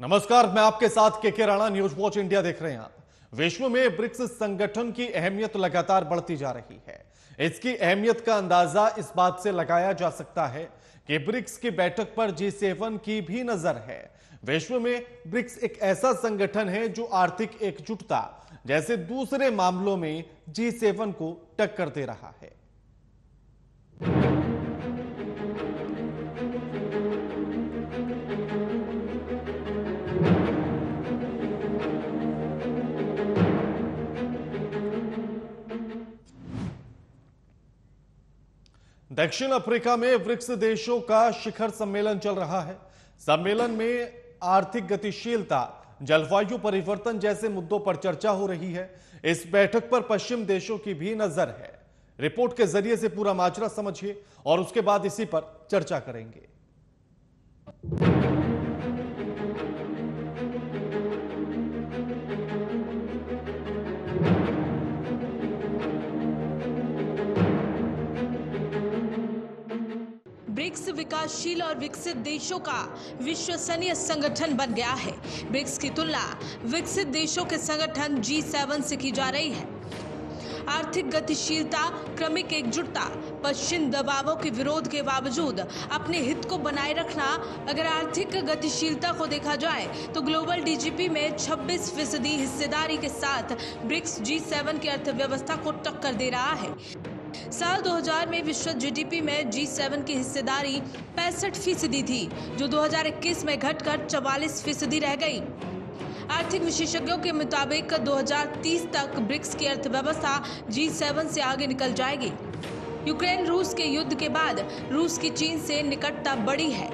नमस्कार, मैं आपके साथ के के राणा न्यूज़ वॉच इंडिया देख रहे हैं आप। विश्व में ब्रिक्स संगठन की अहमियत लगातार बढ़ती जा रही है। इसकी अहमियत का अंदाज़ा इस बात से लगाया जा सकता है कि ब्रिक्स की बैठक पर जी सेवन की भी नज़र है। विश्व में ब्रिक्स एक ऐसा संगठन है जो आर्थिक एकजुटता जैसे दूसरे मामलों में जी सेवन को टक्कर दे रहा है। दक्षिण अफ्रीका में ब्रिक्स देशों का शिखर सम्मेलन चल रहा है। सम्मेलन में आर्थिक गतिशीलता, जलवायु परिवर्तन जैसे मुद्दों पर चर्चा हो रही है। इस बैठक पर पश्चिम देशों की भी नज़र है। रिपोर्ट के ज़रिए से पूरा माजरा समझिए और उसके बाद इसी पर चर्चा करेंगे। ब्रिक्स विकासशील और विकसित देशों का विश्वसनीय संगठन बन गया है। ब्रिक्स की तुलना विकसित देशों के संगठन जी सेवन से की जा रही है। आर्थिक गतिशीलता, क्रमिक एकजुटता, पश्चिम दबावों के विरोध के बावजूद अपने हित को बनाए रखना, अगर आर्थिक गतिशीलता को देखा जाए तो ग्लोबल डीजीपी में 26 फ़ीसदी हिस्सेदारी के साथ ब्रिक्स जी सेवन की अर्थव्यवस्था को टक्कर दे रहा है। साल 2000 में विश्व जीडीपी में जी सेवन की हिस्सेदारी पैंसठ फ़ीसदी थी, जो 2021 में घटकर 44 फ़ीसदी रह गई। आर्थिक विशेषज्ञों के मुताबिक 2030 तक ब्रिक्स की अर्थव्यवस्था जी सेवन से आगे निकल जाएगी। यूक्रेन रूस के युद्ध के बाद रूस की चीन से निकटता बढ़ी है।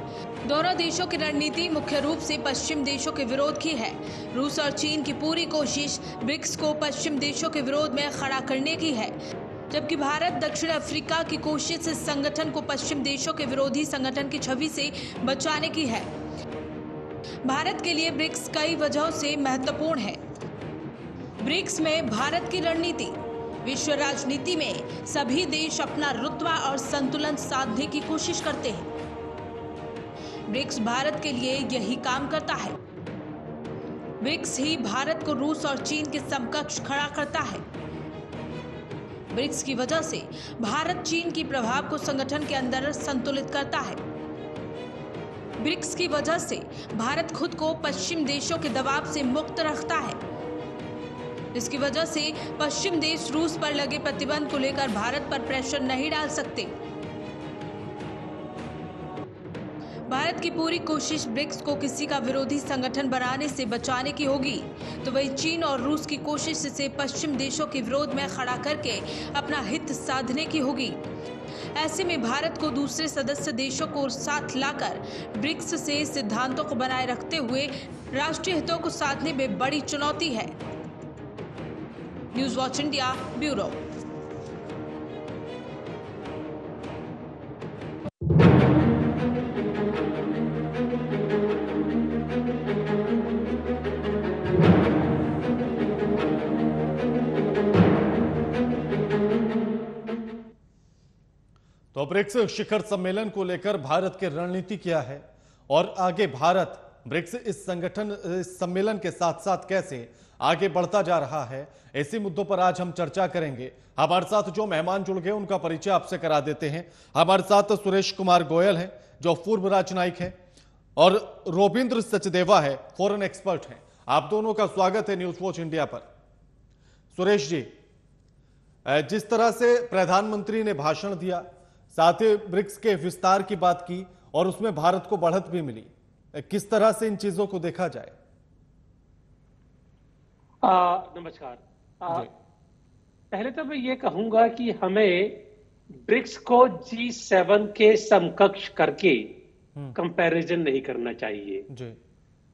दोनों देशों की रणनीति मुख्य रूप से पश्चिम देशों के विरोध की है। रूस और चीन की पूरी कोशिश ब्रिक्स को पश्चिम देशों के विरोध में खड़ा करने की है। जबकि भारत दक्षिण अफ्रीका की कोशिश इस संगठन को पश्चिम देशों के विरोधी संगठन की छवि से बचाने की है। भारत के लिए ब्रिक्स कई वजहों से महत्वपूर्ण है। ब्रिक्स में भारत की रणनीति, विश्व राजनीति में सभी देश अपना रुतबा और संतुलन साधने की कोशिश करते हैं। ब्रिक्स भारत के लिए यही काम करता है। ब्रिक्स ही भारत को रूस और चीन के समकक्ष खड़ा करता है। ब्रिक्स की वजह से भारत चीन की प्रभाव को संगठन के अंदर संतुलित करता है। ब्रिक्स की वजह से भारत खुद को पश्चिम देशों के दबाव से मुक्त रखता है। इसकी वजह से पश्चिम देश रूस पर लगे प्रतिबंध को लेकर भारत पर प्रेशर नहीं डाल सकते। की पूरी कोशिश ब्रिक्स को किसी का विरोधी संगठन बनाने से बचाने की होगी। तो वही चीन और रूस की कोशिश से पश्चिम देशों के विरोध में खड़ा करके अपना हित साधने की होगी। ऐसे में भारत को दूसरे सदस्य देशों को साथ लाकर ब्रिक्स से सिद्धांतों को बनाए रखते हुए राष्ट्रीय हितों को साधने में बड़ी चुनौती है। News watch India, bureau. BRICS शिखर सम्मेलन को लेकर भारत की रणनीति क्या है? और आगे भारत, ब्रिक्स इस संगठन, इस सम्मेलन के साथ साथ कैसे आगे बढ़ता जा रहा है? ऐसे मुद्दों पर आज हम चर्चा करेंगे। हमारे साथ जो मेहमान जुड़ गए, उनका परिचय आपसे करा देते हैं। हमारे साथ सुरेश कुमार गोयल हैं, जो पूर्व राजनायिक हैं, और रोबिंद्र सचदेवा है फॉरेन एक्सपर्ट हैं। आप दोनों का स्वागत है न्यूज़ वॉच इंडिया पर। सुरेश जी जिस तरह से प्रधानमंत्री ने भाषण दिया साथ ही ब्रिक्स के विस्तार की बात की और उसमें भारत को बढ़त भी मिली। किस तरह से इन चीज़ों को देखा जाए? आ, नमस्कार। आ, पहले तो मैं ये कहूँगा कि हमें ब्रिक्स को जी सेवन के समकक्ष करके कंपैरिजन नहीं करना चाहिए। जी।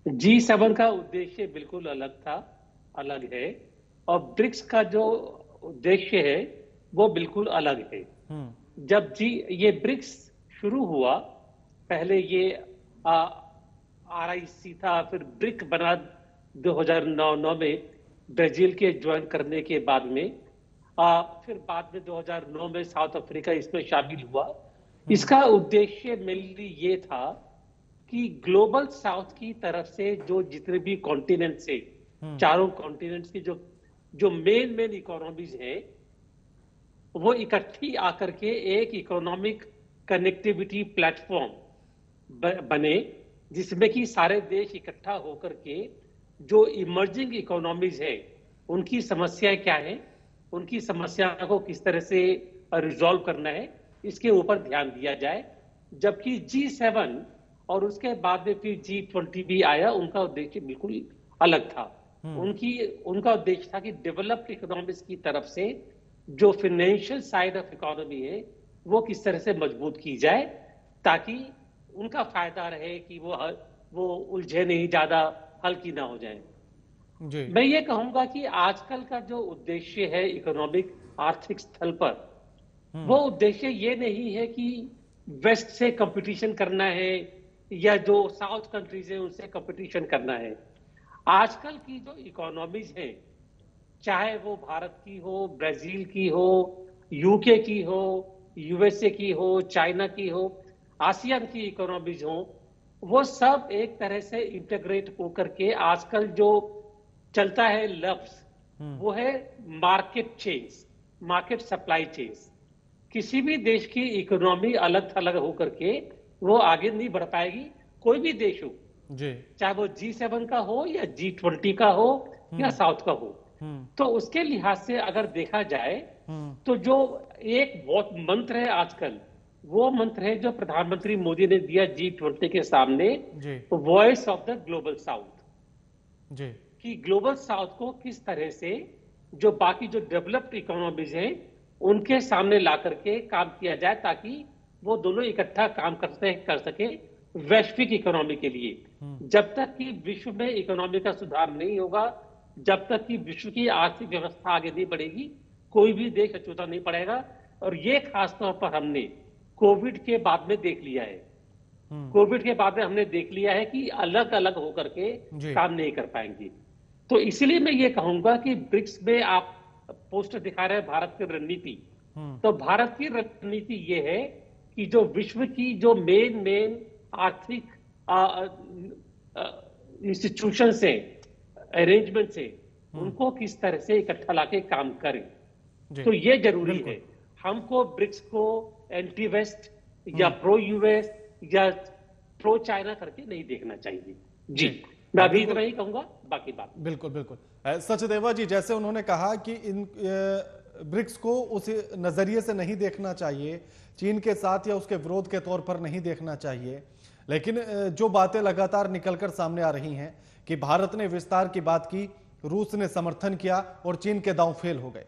जी सेवन का उद्देश्य बिल्कुल अलग था अलग है और ब्रिक्स का जो उद्देश्य है वो बिल्कुल अलग है। जब जी ये ब्रिक्स शुरू हुआ पहले ये आर आई सी था फिर ब्रिक बना 2009 में ब्राज़ील के ज्वाइन करने के बाद में आ, फिर बाद में 2009 में साउथ अफ्रीका इसमें शामिल हुआ। इसका उद्देश्य मेनली ये था कि ग्लोबल साउथ की तरफ़ से जो जितने भी कॉन्टिनेंट से चारों कॉन्टिनेंट्स की जो जो मेन मेन इकोनॉमीज है वो इकट्ठी आकर के एक इकोनॉमिक कनेक्टिविटी प्लेटफॉर्म बने जिसमें कि सारे देश इकट्ठा होकर के जो इमर्जिंग इकोनॉमीज है उनकी समस्याएँ क्या है उनकी समस्या को किस तरह से रिजॉल्व करना है इसके ऊपर ध्यान दिया जाए। जबकि जी सेवन और उसके बाद में फिर जी ट्वेंटी भी आया उनका उद्देश्य बिल्कुल अलग था। उनकी उनका उद्देश्य था कि डेवलप्ड इकोनॉमीज की तरफ़ से जो फाइनेंशियल साइड ऑफ़ इकोनॉमी है वो किस तरह से मज़बूत की जाए ताकि उनका फ़ायदा रहे कि वो हर, वो उलझे नहीं ज़्यादा हल्की ना हो जाए जी। मैं ये कहूँगा कि आजकल का जो उद्देश्य है इकोनॉमिक आर्थिक स्थल पर हम्म। वो उद्देश्य ये नहीं है कि वेस्ट से कंपटीशन करना है या जो साउथ कंट्रीज़ है उनसे कंपटीशन करना है आजकल की जो इकोनॉमीज है चाहे वो भारत की हो ब्राज़ील की हो यूके की हो यूएसए की हो चाइना की हो आसियान की इकोनॉमीज हो वो सब एक तरह से इंटीग्रेट होकर के आजकल जो चलता है लफ्स हम्म। वो है market change market supply change किसी भी देश की इकोनॉमी अलग थलग होकर के वो आगे नहीं बढ़ पाएगी कोई भी देश हो जी चाहे वो जी सेवन का हो या जी ट्वेंटी का हो या साउथ हम्म। का हो। तो उसके लिहाज से अगर देखा जाए हम्म। तो जो एक बहुत मंत्र है आजकल वो मंत्र है जो प्रधानमंत्री मोदी ने दिया जी ट्वेंटी के सामने voice of the global south कि ग्लोबल साउथ को किस तरह से जो बाकी जो डेवलप्ड इकोनॉमीज है उनके सामने ला करके काम किया जाए ताकि वो दोनों इकट्ठा काम करते कर सके वैश्विक इकोनॉमी के लिए। हम्म। जब तक कि विश्व में इकोनॉमी का सुधार नहीं होगा जब तक कि विश्व की आर्थिक व्यवस्था आगे नहीं बढ़ेगी कोई भी देश अछूता नहीं पड़ेगा। और ये खासतौर पर हमने कोविड के बाद में देख लिया है। हम्म। कोविड के बाद में हमने देख लिया है कि अलग अलग होकर के काम नहीं कर पाएँगे। तो इसलिए मैं ये कहूँगा कि ब्रिक्स में आप पोस्टर दिखा रहे हैं भारत की रणनीति। हम्म। तो भारत की रणनीति ये है कि जो विश्व की जो मेन मेन आर्थिक इंस्टीट्यूशन से अरेंजमेंट से हम्म। उनको किस तरह से इकट्ठा लाके काम करें। तो ये ज़रूरी है। हमको ब्रिक्स को एंटी वेस्ट या प्रो हम्म। यूएस या प्रो चाइना करके नहीं देखना चाहिए। जी। मैं अभी इतना ही कहूँगा बाकी बात। बिल्कुल बिल्कुल। सचदेवा जी जैसे उन्होंने कहा कि इन ब्रिक्स को उस नज़रिए से नहीं देखना चाहिए चीन के साथ या उसके विरोध के तौर पर नहीं देखना चाहिए। लेकिन जो बातें लगातार निकलकर सामने आ रही हैं कि भारत ने विस्तार की बात की रूस ने समर्थन किया और चीन के दांव फेल हो गए।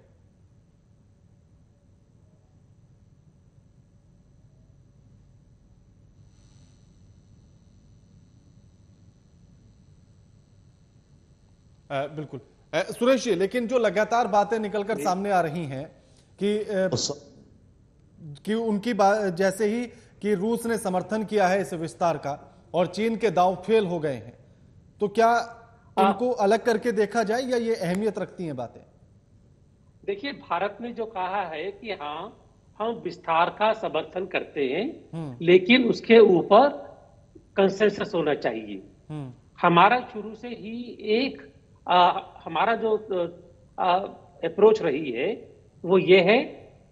बिल्कुल। सुरेश जी लेकिन जो लगातार बातें निकलकर सामने आ रही हैं कि कि उनकी बात जैसे ही कि रूस ने समर्थन किया है इस विस्तार का और चीन के दाव फेल हो गए हैं तो क्या इनको अलग करके देखा जाए या ये अहमियत रखती हैं बातें देखिए भारत ने जो कहा है कि हाँ हम विस्तार का समर्थन करते हैं हम्म। लेकिन उसके ऊपर कंसेंसस होना चाहिए हम्म। हमारा शुरू से ही एक आ, हमारा जो अप्रोच रही है वो ये है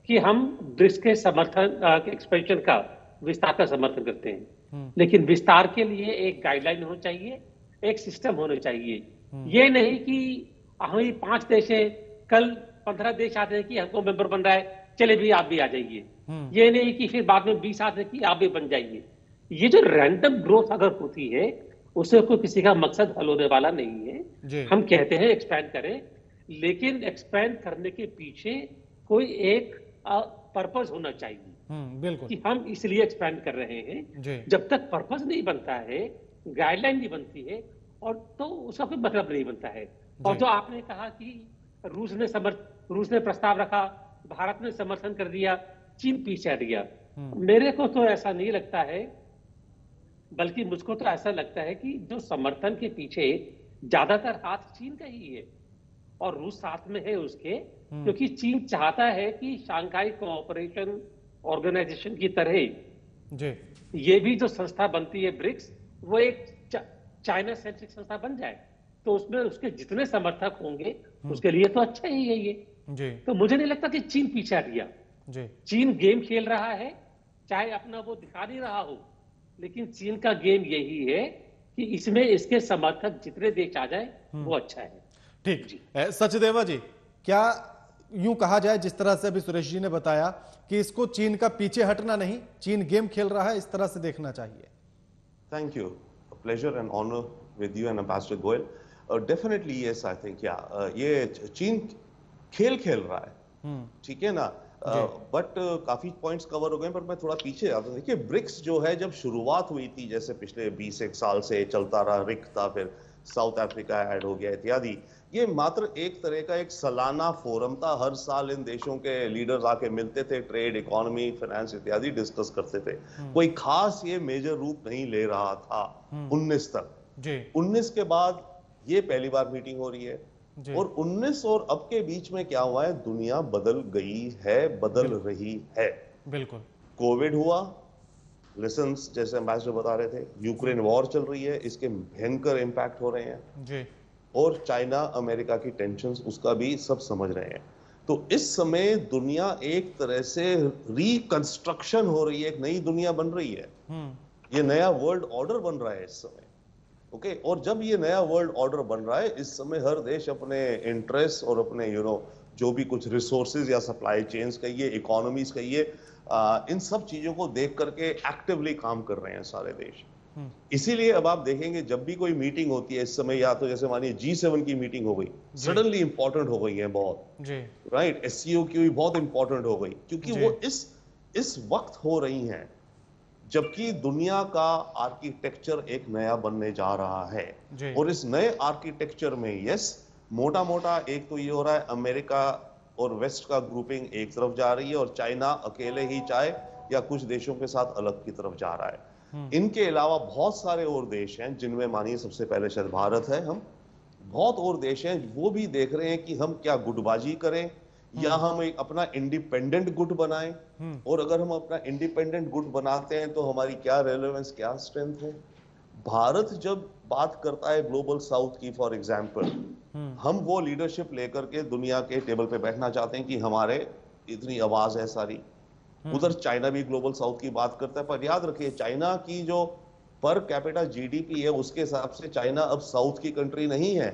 कि हम ब्रिक्स के समर्थन एक्सपेंशन का विस्तार का समर्थन करते हैं हम्म। लेकिन विस्तार के लिए एक गाइडलाइन होना चाहिए एक सिस्टम होना चाहिए। हम्म। ये नहीं कि हम पाँच देश है कल पंद्रह देश आते हैं कि हमको मेंबर बन रहा है चले भी आप भी आ जाइए। हम्म। ये नहीं कि फिर बाद में बीस आते हैं कि आप भी बन जाइए। ये जो रैंडम ग्रोथ अगर होती है उससे कोई किसी का मकसद हल होने वाला नहीं है। हम कहते हैं एक्सपैंड करें लेकिन एक्सपैंड करने के पीछे कोई एक पर्पज होना चाहिए। हम्म, बिल्कुल। कि हम इसलिए एक्सपैंड कर रहे हैं जब तक पर्पज नहीं बनता है गाइडलाइन नहीं बनती है और तो उसका कोई मतलब नहीं बनता है और जो आपने कहा कि रूस ने समर्थ रूस ने प्रस्ताव रखा भारत ने समर्थन कर दिया चीन पीछे हट गया हम्म। मेरे को तो ऐसा नहीं लगता है बल्कि मुझको तो ऐसा लगता है कि जो समर्थन के पीछे ज़्यादातर हाथ चीन का ही है और रूस साथ में है उसके हम्म। क्योंकि चीन चाहता है कि शांघाई कोऑपरेशन ऑर्गेनाइजेशन की तरह जी ये भी जो संस्था बनती है ब्रिक्स वो एक चाइना सेंट्रिक संस्था बन जाए तो उसमें उसके जितने समर्थक होंगे उसके लिए तो अच्छा ही है ये। जी। तो मुझे नहीं लगता कि चीन पीछे हट गया जी। चीन गेम खेल रहा है चाहे अपना वो दिखा नहीं रहा हो लेकिन चीन का गेम यही है कि इसमें इसके समर्थक जितने देश आ जाए वो अच्छा है। ठीक। ए, सचदेवा जी क्या यूँ कहा जाए जिस तरह से अभी सुरेश जी ने बताया कि इसको चीन का पीछे हटना नहीं चीन गेम खेल रहा है इस तरह से देखना चाहिए? Thank you. A pleasure and honor with you and Ambassador Goel. Uh, definitely, yes, I think, yeah. Uh, ये चीन खेल खेल रहा है ठीक है ना बट uh, काफ़ी पॉइंट्स कवर हो गए पर मैं थोड़ा पीछे आता हूँ देखिए ब्रिक्स जो है जब शुरुआत हुई थी जैसे पिछले 20 एक साल से चलता रहा रिक था फिर साउथ अफ्रीका ऐड हो गया इत्यादि ये मात्र एक तरह का एक सालाना फोरम था। हर साल इन देशों के लीडर्स आके मिलते थे ट्रेड इकोनॉमी फाइनेंस इत्यादि डिस्कस करते थे। कोई खास ये मेजर रूप नहीं ले रहा था 19 तक। जी। 19 के बाद ये पहली बार मीटिंग हो रही है। और 19 और अब के बीच में क्या हुआ है? दुनिया बदल गई है बदल रही है। बिल्कुल। कोविड हुआ। लेसन जैसे एम्बेसडर बता रहे थे यूक्रेन वॉर चल रही है। इसके भयंकर इंपैक्ट हो रहे हैं। जी। और चाइना अमेरिका की टेंशन उसका भी सब समझ रहे हैं। तो इस समय दुनिया एक तरह से रिकंस्ट्रक्शन हो रही है एक नई दुनिया बन रही है। हम्म। ये नया वर्ल्ड ऑर्डर बन रहा है इस समय ओके और जब ये नया वर्ल्ड ऑर्डर बन रहा है इस समय हर देश अपने इंटरेस्ट और अपने यू you नो know, जो भी कुछ रिसोर्सेज या सप्लाई चेन्स कहिए इकोनॉमीज कहिए इन सब चीज़ों को देख करके एक्टिवली काम कर रहे हैं सारे देश। इसीलिए अब आप देखेंगे जब भी कोई मीटिंग होती है इस समय या तो जैसे मानिए जी सेवन की मीटिंग हो गई सडनली इंपॉर्टेंट हो गई है बहुत। राइट एस की भी बहुत इंपॉर्टेंट हो गई क्योंकि वो इस इस वक्त हो रही हैं जबकि दुनिया का आर्किटेक्चर एक नया बनने जा रहा है। और इस नए आर्किटेक्चर में यस मोटा मोटा एक तो ये हो रहा है अमेरिका और वेस्ट का ग्रुपिंग एक तरफ़ जा रही है और चाइना अकेले ही चाहे या कुछ देशों के साथ अलग की तरफ़ जा रहा है। इनके अलावा बहुत सारे और देश हैं जिनमें मानिए सबसे पहले शायद भारत है हम। बहुत और देश हैं वो भी देख रहे हैं कि हम क्या गुटबाजी करें या हम एक अपना इंडिपेंडेंट गुट बनाएँ। और अगर हम अपना इंडिपेंडेंट गुट बनाते हैं तो हमारी क्या रेलेवेंस क्या स्ट्रेंथ है? भारत जब बात करता है ग्लोबल साउथ की फॉर एग्ज़ाम्पल हम वो लीडरशिप लेकर के दुनिया के टेबल पे बैठना चाहते हैं कि हमारे इतनी आवाज़ है सारी। उधर चाइना भी ग्लोबल साउथ की बात करता है पर याद रखिए चाइना की जो पर कैपिटा जीडीपी है उसके हिसाब से चाइना अब साउथ की कंट्री नहीं है।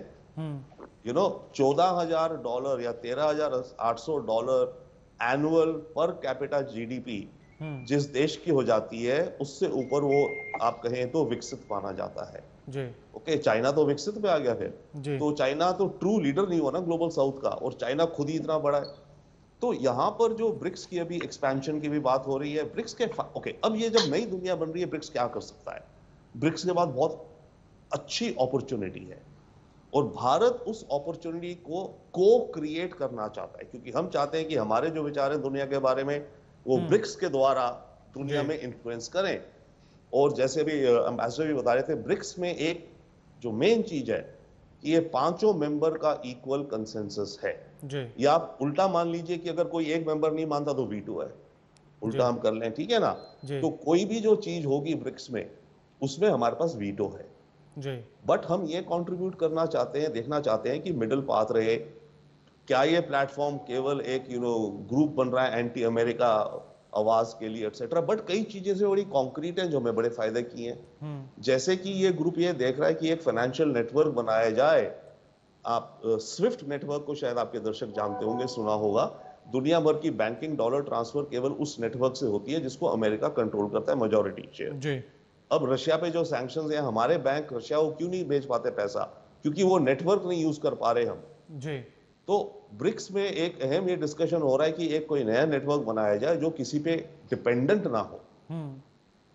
यू नो चौदह हज़ार डॉलर या तेरह हज़ार आठ सौ dollar annual per capita GDP जिस देश की हो जाती है उससे ऊपर वो आप कहें तो विकसित माना जाता है। ओके चाइना तो विकसित पे आ गया फिर। तो चाइना तो ट्रू लीडर नहीं हुआ ना ग्लोबल साउथ का और चाइना खुद ही इतना बड़ा है। तो यहाँ पर जो ब्रिक्स की अभी एक्सपेंशन की भी बात हो रही है ब्रिक्स के ओके अब ये जब नई दुनिया बन रही है ब्रिक्स क्या कर सकता है? ब्रिक्स के बाद बहुत अच्छी अपॉर्चुनिटी है और भारत उस अपॉर्चुनिटी को को क्रिएट करना चाहता है क्योंकि हम चाहते हैं कि हमारे जो विचार हैं दुनिया के बारे में वो ब्रिक्स के द्वारा दुनिया में इन्फ्लुएंस करें। और जैसे भी एम्बेसडर भी बता रहे थे ब्रिक्स में एक जो मेन चीज़ है कि ये पाँचों मेंबर का इक्वल कंसेंसस है। जी। या आप उल्टा मान लीजिए कि अगर कोई एक मेंबर नहीं मानता तो वीटो है। उल्टा हम कर लें ठीक है ना? तो कोई भी जो चीज़ होगी ब्रिक्स में उसमें हमारे पास वीटो है। बट हम ये कंट्रीब्यूट करना चाहते हैं देखना चाहते हैं कि मिडिल पाथ रहे। क्या ये प्लेटफॉर्म केवल एक यू नो ग्रुप बन रहा है एंटी अमेरिका आवाज़ के लिए एक्सेट्रा बट कई चीज़ें से बड़ी कॉन्क्रीट हैं जो हमें बड़े फ़ायदे की हैं। जैसे कि ये ग्रुप ये देख रहा है कि एक फाइनेंशियल नेटवर्क बनाया जाए। आप स्विफ्ट नेटवर्क को शायद आपके दर्शक जानते होंगे सुना होगा। दुनिया भर की बैंकिंग डॉलर ट्रांसफ़र केवल उस नेटवर्क से होती है जिसको अमेरिका कंट्रोल करता है मेजोरिटी शेयर अब रशिया पे जो सैंक्शन है हमारे बैंक रशिया को क्यों नहीं भेज पाते पैसा? क्योंकि वो नेटवर्क नहीं यूज़ कर पा रहे हम। जी। तो ब्रिक्स में एक अहम ये डिस्कशन हो रहा है कि एक कोई नया नेटवर्क बनाया जाए जो किसी पे डिपेंडेंट ना हो। हम्म।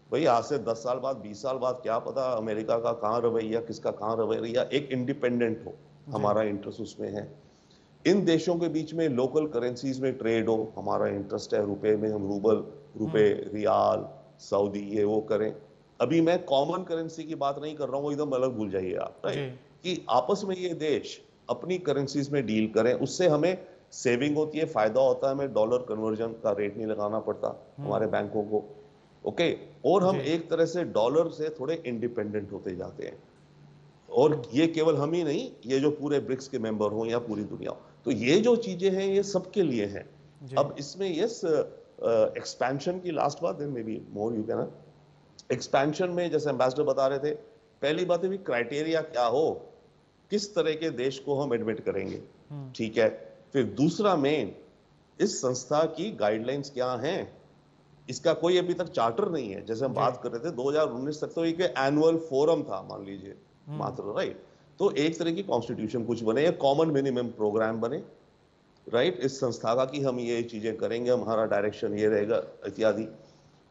भाई आज से दस साल बाद बीस साल बाद क्या पता अमेरिका का कहाँ रवैया किसका कहाँ रवैया एक इंडिपेंडेंट हो हमारा इंटरेस्ट उसमें है। इन देशों के बीच में लोकल करेंसीज में ट्रेड हो हमारा इंटरेस्ट है रुपए में हम रूबल रुपए रियाल सऊदी ये वो करें। अभी मैं कॉमन करेंसी की बात नहीं कर रहा हूँ वो एकदम अलग भूल जाइए आप राइट कि आपस में ये देश अपनी करेंसीज में डील करें उससे हमें सेविंग होती है फ़ायदा होता है हमें डॉलर कन्वर्जन का रेट नहीं लगाना पड़ता हमारे बैंकों को ओके और हम एक तरह से डॉलर से थोड़े इंडिपेंडेंट होते जाते हैं। और ये केवल हम ही नहीं ये जो पूरे ब्रिक्स के मेंबर हो या पूरी दुनिया हो। तो ये जो चीज़ें हैं ये सबके लिए हैं। अब इसमें यस एक्सपेंशन की लास्ट बात है maybe more you can expansion में जैसे एम्बेसडर बता रहे थे पहली बात है भी क्राइटेरिया क्या हो? किस तरह के देश को हम एडमिट करेंगे? ठीक है? फिर दूसरा मेन इस संस्था की गाइडलाइंस क्या हैं? इसका कोई अभी तक चार्टर नहीं है। जैसे हम बात कर रहे थे 2019 तक तो एक एनुअल फोरम था मान लीजिए मात्र राइट तो एक तरह की कॉन्स्टिट्यूशन कुछ बने या कॉमन मिनिमम प्रोग्राम बने राइट इस संस्था का कि हम ये चीज़ें करेंगे हमारा डायरेक्शन ये रहेगा इत्यादि।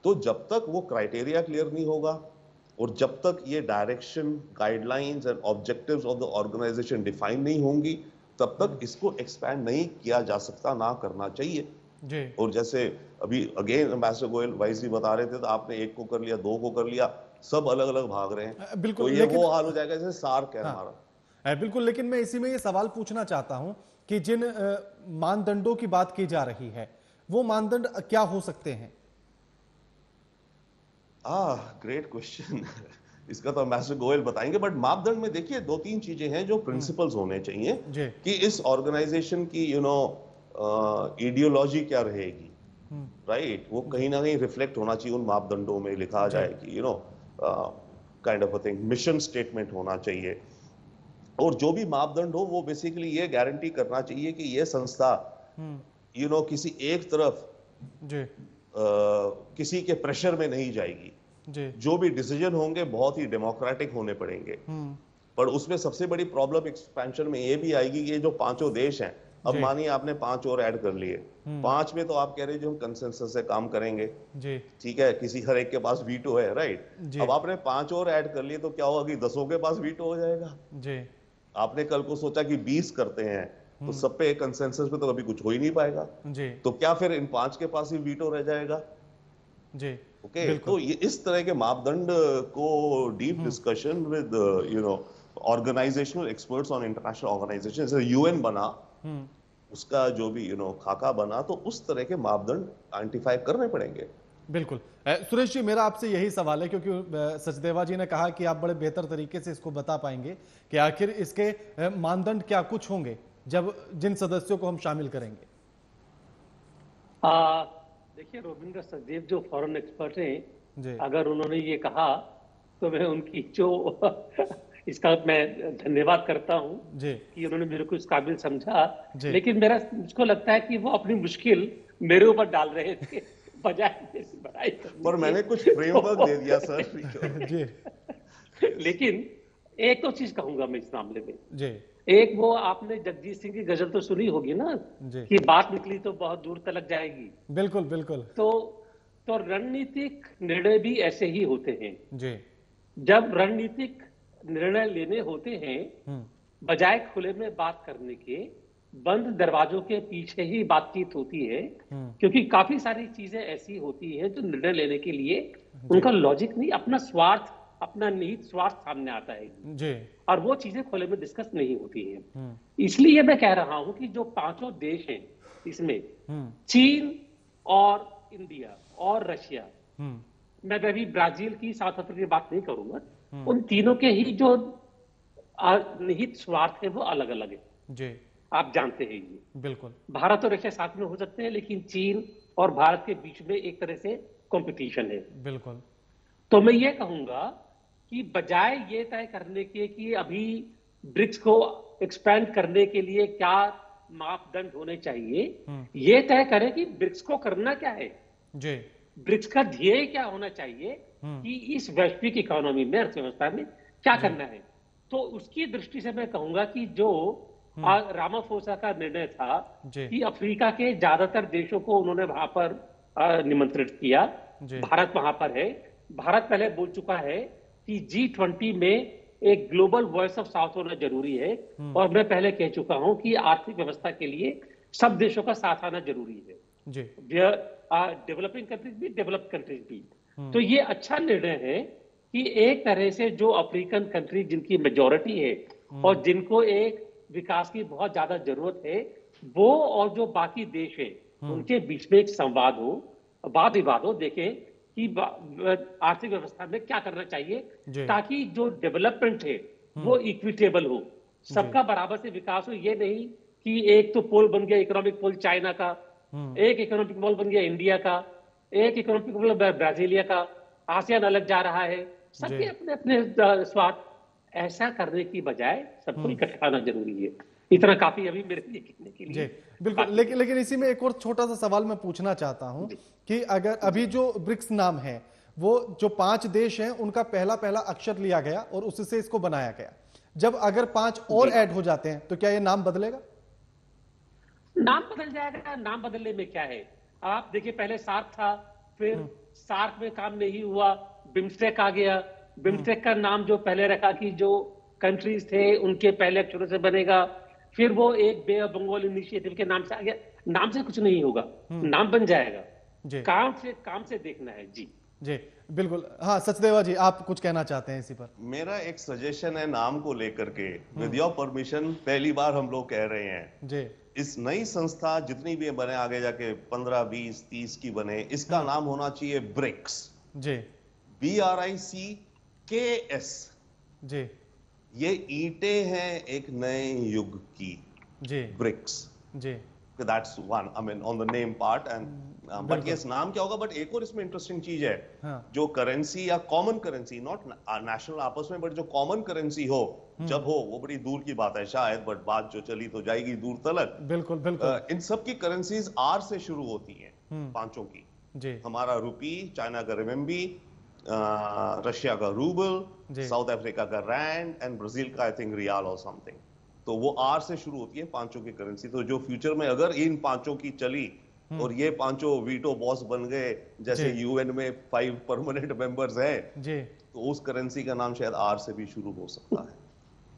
तो जब तक वो क्राइटेरिया क्लियर नहीं होगा और जब तक ये direction guidelines and objectives of the organisation define नहीं होंगी तब तक इसको एक्सपैंड नहीं किया जा सकता ना करना चाहिए। जी। और जैसे अभी अगेन एम्बेसडर गोयल वाइस जी बता रहे थे तो आपने एक को कर लिया दो को कर लिया सब अलग अलग भाग रहे हैं। बिल्कुल, तो ये वो हाल हो जाएगा जैसे सार्क है हाँ। हमारा। है, बिल्कुल लेकिन मैं इसी में ये सवाल पूछना चाहता हूँ कि जिन मानदंडों की बात की जा रही है वो मानदंड क्या हो सकते हैं? ग्रेट क्वेश्चन इसका तो एम्बेसडर गोयल बताएँगे बट मापदंड में देखिए दो तीन चीज़ें हैं जो प्रिंसिपल्स होने चाहिए कि इस ऑर्गेनाइजेशन की यू नो आइडियोलॉजी क्या रहेगी राइट right? वो कहीं ना कहीं रिफ्लेक्ट होना चाहिए उन मापदंडों में लिखा जाए कि you know kind of a thing mission statement होना चाहिए। और जो भी मापदंड हो वो बेसिकली ये गारंटी करना चाहिए कि ये संस्था यू नो किसी एक तरफ़ जी। किसी के प्रेशर में नहीं जाएगी। जी। जो भी डिसीज़न होंगे बहुत ही डेमोक्रेटिक होने पड़ेंगे। हम्म। पर उसमें सबसे बड़ी प्रॉब्लम एक्सपेंशन में ये भी आएगी कि ये जो पाँचों देश हैं अब मानिए आपने पाँच और ऐड कर लिए। पाँच में तो आप कह रहे हैं जो हम कंसेंसस से काम करेंगे। ठीक है किसी हर एक के पास वीटो है राइट अब आपने पाँच और ऐड कर लिए तो क्या होगा कि दसों के पास वीटो हो जाएगा? जी। आपने कल को सोचा कि बीस करते हैं तो सब पे कंसेंसस पे तो कभी कुछ हो ही नहीं पाएगा। जी। तो क्या फिर इन पाँच के पास ही वीटो रह जाएगा? जी ओके। तो ये इस तरह के मापदंड को deep discussion with you know organisational experts on international organisation जैसे यूएन बना हम्म। उसका जो भी यू नो खाका बना तो उस तरह के मापदंड आइडेंटिफाई करने पड़ेंगे। बिल्कुल। सुरेश जी मेरा आपसे यही सवाल है क्योंकि सचदेवा जी ने कहा कि आप बड़े बेहतर तरीके से इसको बता पाएँगे कि आखिर इसके मानदंड क्या कुछ होंगे। जब जिन सदस्यों को हम शामिल करेंगे। देखिए रोबिंद्र सचदेव जो फॉरेन एक्सपर्ट हैं अगर उन्होंने ये कहा तो मैं उनकी जो इसका मैं धन्यवाद करता हूँ जी। कि उन्होंने मेरे को इस काबिल समझा। लेकिन मेरा मुझको लगता है कि वो अपनी मुश्किल मेरे ऊपर डाल रहे थे बजाय बड़ाई पर मैंने कुछ फ्रेमवर्क दे दिया सर। जी। लेकिन एक तो चीज़ कहूँगा मैं इस मामले में। जी। एक वो आपने जगजीत सिंह की गज़ल तो सुनी होगी ना कि बात निकली तो बहुत दूर तलक जाएगी। बिल्कुल बिल्कुल। तो तो रणनीतिक निर्णय भी ऐसे ही होते हैं। जी। जब रणनीतिक निर्णय लेने होते हैं हम्म। बजाय खुले में बात करने के बंद दरवाजों के पीछे ही बातचीत होती है हम्म। क्योंकि काफ़ी सारी चीज़ें ऐसी होती हैं जो निर्णय लेने के लिए उनका लॉजिक नहीं अपना स्वार्थ अपना निहित स्वार्थ सामने आता है। जी। और वो चीज़ें खुले में डिस्कस नहीं होती हैं। हम्म। इसलिए मैं कह रहा हूँ कि जो पाँचों देश हैं इसमें हम्म। चीन और इंडिया और रशिया हम्म। मैं अभी ब्राज़ील की साउथ अफ्रीका की बात नहीं करूँगा। उन तीनों के ही जो निहित स्वार्थ है वो अलग अलग है। जी। आप जानते हैं ये। बिल्कुल। भारत और रशिया साथ में हो सकते हैं लेकिन चीन और भारत के बीच में एक तरह से कंपटीशन है। बिल्कुल। तो मैं ये कहूँगा कि बजाय ये तय करने के कि अभी ब्रिक्स को एक्सपैंड करने के लिए क्या मापदंड होने चाहिए ये तय करें कि ब्रिक्स को करना क्या है। जी। ब्रिक्स का ध्येय क्या होना चाहिए कि इस वैश्विक इकोनॉमी में अर्थव्यवस्था में क्या करना है। तो उसकी दृष्टि से मैं कहूँगा कि जो रामाफोसा का निर्णय था कि अफ्रीका के ज़्यादातर देशों को उन्होंने वहाँ पर निमंत्रित किया। भारत वहाँ पर है। भारत पहले बोल चुका है कि जी ट्वेंटी में एक ग्लोबल वॉइस ऑफ़ साउथ होना ज़रूरी है। और मैं पहले कह चुका हूँ कि आर्थिक व्यवस्था के लिए सब देशों का साथ आना ज़रूरी है। डेवलपिंग कंट्रीज़ भी डेवलप्ड कंट्रीज़ भी। तो ये अच्छा निर्णय है कि एक तरह से जो अफ्रीकन कंट्री जिनकी मेजोरिटी है और जिनको एक विकास की बहुत ज़्यादा ज़रूरत है वो और जो बाकी देश है उनके बीच में एक संवाद हो वाद विवाद हो देखें कि आर्थिक व्यवस्था में क्या करना चाहिए ताकि जो डेवलपमेंट है वो इक्विटेबल हो। सबका बराबर से विकास हो। ये नहीं कि एक तो पोल बन गया इकोनॉमिक पोल चाइना का एक इकोनॉमिक पोल बन गया इंडिया का एक इकोनॉमिक पोल ब्राजीलिया का आसियान अलग जा रहा है। सबके अपने अपने स्वार्थ। ऐसा करने की बजाय सबको इकट्ठा आना ज़रूरी है। इतना काफ़ी अभी मेरे लिए कहने के जी लिए बिल्कुल लेकिन लेकिन इसी में एक और छोटा सा सवाल मैं पूछना चाहता हूँ कि अगर अभी जो ब्रिक्स नाम है वो जो पाँच देश हैं उनका पहला पहला अक्षर लिया गया और उससे इसको बनाया गया। जब अगर पाँच और ऐड हो जाते हैं तो क्या ये नाम बदलेगा? नाम बदल जाएगा। नाम बदलने में क्या है? आप देखिए पहले सार्क था फिर सार्क में काम नहीं हुआ बिम्स्टेक आ गया। बिम्स्टेक का नाम जो पहले रखा कि जो कंट्रीज़ थे उनके पहले अक्षरों से बनेगा। फिर वो एक बे ऑफ़ बंगाल इनिशिएटिव के नाम से आ गया नाम से कुछ नहीं होगा। नाम बन जाएगा। जी। काम से काम से देखना है जी। जी बिल्कुल। हाँ सचदेवा जी आप कुछ कहना चाहते हैं इसी पर? मेरा एक सजेशन है नाम को लेकर के। विद योर परमिशन पहली बार हम लोग कह रहे हैं। जी। इस नई संस्था जितनी भी बने आगे जाके 15 20 30 की बने इसका नाम होना चाहिए BRICS. Ji. B R I C के एस जी। ये ईंटे हैं एक नए युग की जी। BRICS ji. That's one I mean on the name part and but. Yes नाम क्या होगा? बट एक और इसमें इंटरेस्टिंग चीज़ है। हाँ। जो करेंसी या कॉमन करेंसी नॉट नेशनल आपस में बट जो कॉमन करेंसी हो हम्म। जब हो वो बड़ी दूर की बात है शायद बट बात जो चली तो जाएगी दूर तलक। बिल्कुल बिल्कुल। अ, इन सब की करेंसीज आर से शुरू होती हैं हम्म। पाँचों की। जी। हमारा रुपी चाइना का रेमेंबी रशिया का रूबल साउथ अफ्रीका का रैंड एंड ब्राज़ील का आई थिंक रियाल और समथिंग तो वो आर से शुरू होती है पाँचों की करेंसी तो जो फ्यूचर में अगर इन पाँचों की चली और ये पाँचों वीटो बॉस बन गए जैसे यूएन में फाइव परमानेंट मेंबर्स हैं जी। तो उस करेंसी का नाम शायद आर से भी शुरू हो सकता है।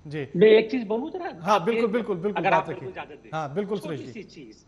जी। मैं एक चीज़ बोलूँ जरा? हाँ बिल्कुल बिल्कुल बिल्कुल अगर आप इजाज़त दें। हाँ बिल्कुल सुरेश जी। चीज़।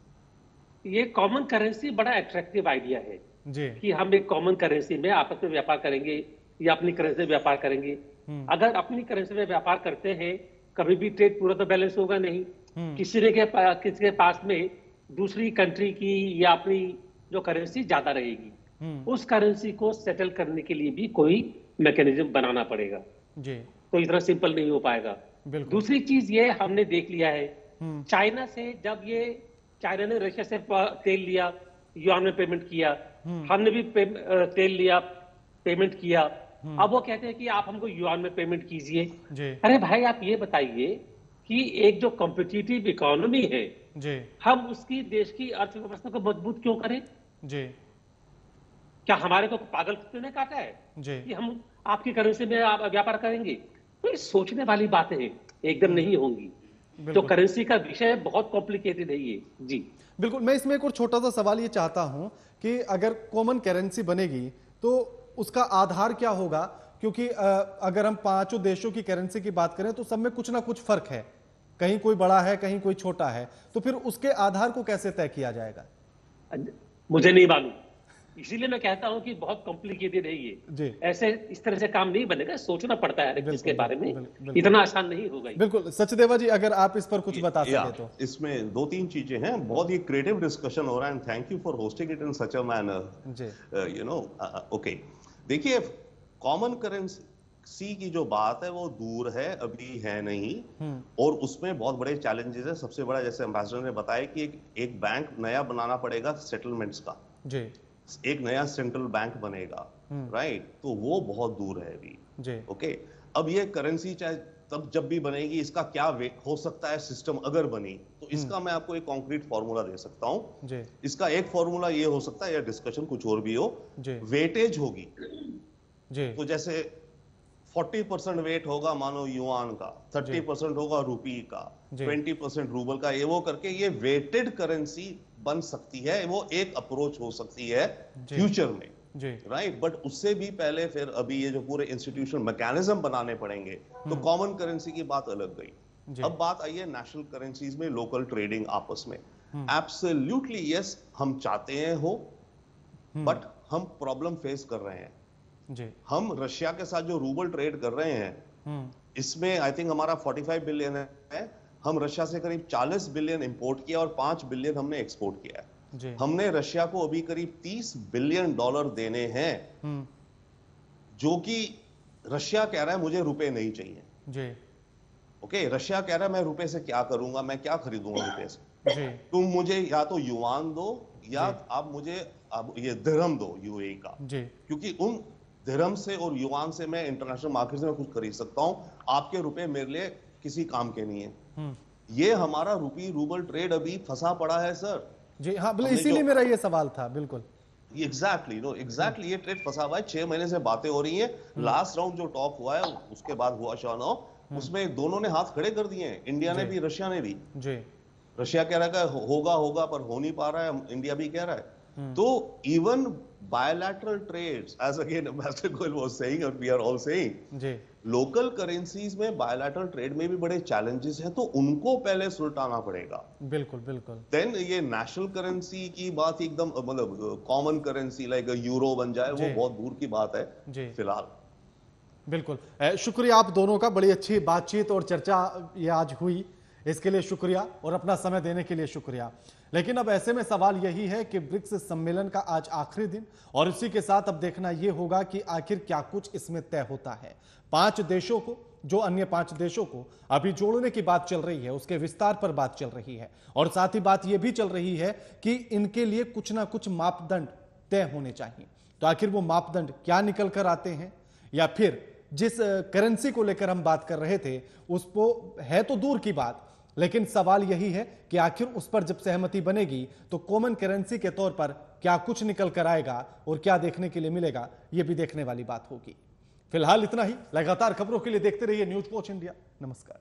ये कॉमन करेंसी बड़ा अट्रैक्टिव आइडिया है। जी। कि हम एक कॉमन करेंसी में आपस में व्यापार करेंगे या अपनी करेंसी में व्यापार करेंगे। हम्म। अगर अपनी करेंसी में व्यापार करते हैं कभी भी ट्रेड पूरा तो बैलेंस होगा नहीं। हम्म। किसी ने के किसी के पास में दूसरी कंट्री की या अपनी जो करेंसी ज़्यादा रहेगी हम्म। उस करेंसी को सेटल करने के लिए भी कोई मैकेनिज्म बनाना पड़ेगा। जी। तो इतना सिंपल नहीं हो पाएगा। दूसरी चीज़ ये हमने देख लिया है चाइना से जब ये चाइना ने रशिया से तेल लिया युआन में पेमेंट किया हमने भी पे, तेल लिया पेमेंट किया। अब वो कहते हैं कि आप हमको युआन में पेमेंट कीजिए। अरे भाई आप ये बताइए कि एक जो कॉम्पिटिटिव इकोनॉमी है जी। हम उसकी देश की अर्थव्यवस्था को मज़बूत क्यों करें? जी। क्या हमारे को पागल कुत्ते ने काटा है? जी। कि हम आपकी करेंसी में आप व्यापार करेंगे? तो ये सोचने वाली बातें हैं। एकदम नहीं होंगी। तो करेंसी का विषय बहुत कॉम्प्लिकेटेड है ये। जी। बिल्कुल मैं इसमें एक और छोटा सा सवाल ये चाहता हूँ कि अगर कॉमन करेंसी बनेगी तो उसका आधार क्या होगा? क्योंकि अगर हम पाँचों देशों की करेंसी की बात करें तो सब में कुछ ना कुछ फ़र्क है। कहीं कोई बड़ा है कहीं कोई छोटा है। तो फिर उसके आधार को कैसे तय किया जाएगा? मुझे नहीं मालूम। इसीलिए मैं कहता हूँ कि बहुत कॉम्प्लिकेटेड है ये। जी। ऐसे इस तरह से काम नहीं बनेगा सोचना पड़ता है हर एक चीज़ के बिल्कुल, बारे में। बिल्कुल, बिल्कुल। इतना आसान नहीं होगा बिल्कुल सचदेवा जी अगर आप इस पर कुछ बता सके तो। इसमें दो तीन चीज़ें हैं बहुत ही क्रिएटिव डिस्कशन हो रहा है thank you for hosting it in such a manner you know okay देखिए कॉमन करेंसी सी की जो बात है वो दूर है अभी है नहीं हम्म। और उसमें बहुत बड़े चैलेंजेस है। सबसे बड़ा जैसे एम्बेसडर ने बताया कि एक, एक बैंक नया बनाना पड़ेगा सेटलमेंट्स का। जी। एक नया सेंट्रल बैंक बनेगा हम्म। राइट तो वो बहुत दूर है अभी ओके अब ये करेंसी चाहे तब जब भी बनेगी इसका क्या हो सकता है सिस्टम अगर बनी तो इसका मैं आपको एक कॉन्क्रीट फॉर्मूला दे सकता हूँ। जी। इसका एक फॉर्मूला ये हो सकता है या डिस्कशन कुछ और भी हो जी। वेटेज होगी। जी। तो जैसे 40 परसेंट वेट होगा मानो युआन का 30 परसेंट होगा रूपी का जी। 20 परसेंट रूबल का ये वो करके ये वेटेड करेंसी बन सकती है वो एक अप्रोच हो सकती है फ्यूचर में राइट बट उससे भी पहले फिर अभी ये जो पूरे इंस्टीट्यूशन मैकेनिज्म बनाने पड़ेंगे तो कॉमन करेंसी की बात अलग गई। अब बात आई है नेशनल करेंसीज में लोकल ट्रेडिंग आपस में। एब्सोल्युटली यस yes, हम चाहते हैं हो बट हम प्रॉब्लम फेस कर रहे हैं। जी। हम रशिया के साथ जो रूबल ट्रेड कर रहे हैं हम्म। इसमें आई थिंक हमारा 45 बिलियन है हम रशिया से करीब 40 बिलियन इंपोर्ट किया और 5 बिलियन हमने एक्सपोर्ट किया है। जी। हमने रशिया को अभी करीब 30 बिलियन डॉलर देने हैं। हम्म। जो कि रशिया कह रहा है मुझे रुपए नहीं चाहिए। जी। ओके रशिया कह रहा है मैं रुपए से क्या करूँगा मैं क्या खरीदूँगा रुपए से? जी। तुम मुझे या तो युवान दो या आप मुझे अब ये दिरहम दो यूएई का। जी। क्योंकि उन धर्म से और युवान से मैं इंटरनेशनल मार्केट से मैं कुछ खरीद सकता हूँ। आपके रुपए मेरे लिए किसी काम के नहीं है। ये हमारा रुपी रूबल ट्रेड अभी फंसा पड़ा है सर जी हाँ इसीलिए मेरा ये सवाल था बिल्कुल। एग्जैक्टली नो एग्जैक्टली ये ट्रेड फंसा हुआ है। छह महीने से बातें हो रही हैं। लास्ट राउंड जो टॉक हुआ है उसके बाद हुआ शानो उसमें दोनों ने हाथ खड़े कर दिए हैं। इंडिया ने भी रशिया ने भी। जी। रशिया कह रहा है होगा होगा पर हो नहीं पा रहा है। इंडिया भी कह रहा है। तो even bilateral trades as again ambassador goel was saying and we are all saying जी। लोकल करेंसीज में बायोलैटरल ट्रेड में भी बड़े चैलेंजेस हैं तो उनको पहले सुलटाना पड़ेगा। बिल्कुल बिल्कुल। देन ये नेशनल करेंसी की बात एकदम मतलब कॉमन करेंसी लाइक यूरो बन जाए वो बहुत दूर की बात है फ़िलहाल। बिल्कुल। शुक्रिया आप दोनों का बड़ी अच्छी बातचीत और चर्चा ये आज हुई इसके लिए शुक्रिया और अपना समय देने के लिए शुक्रिया। लेकिन अब ऐसे में सवाल यही है कि ब्रिक्स सम्मेलन का आज आखिरी दिन, और इसी के साथ अब देखना यह होगा कि आखिर क्या कुछ इसमें तय होता है। पाँच देशों को, जो अन्य पाँच देशों को अभी जोड़ने की बात चल रही है, उसके विस्तार पर बात चल रही है। और साथ ही बात यह भी चल रही है कि इनके लिए कुछ ना कुछ मापदंड तय होने चाहिए। तो आखिर वो मापदंड क्या निकल कर आते हैं, या फिर जिस करेंसी को लेकर हम बात कर रहे थे, उसको है तो दूर की बात लेकिन सवाल यही है कि आखिर उस पर जब सहमति बनेगी तो कॉमन करेंसी के तौर पर क्या कुछ निकल कर आएगा और क्या देखने के लिए मिलेगा यह भी देखने वाली बात होगी। फ़िलहाल इतना ही। लगातार खबरों के लिए देखते रहिए न्यूज़ वॉच इंडिया। नमस्कार।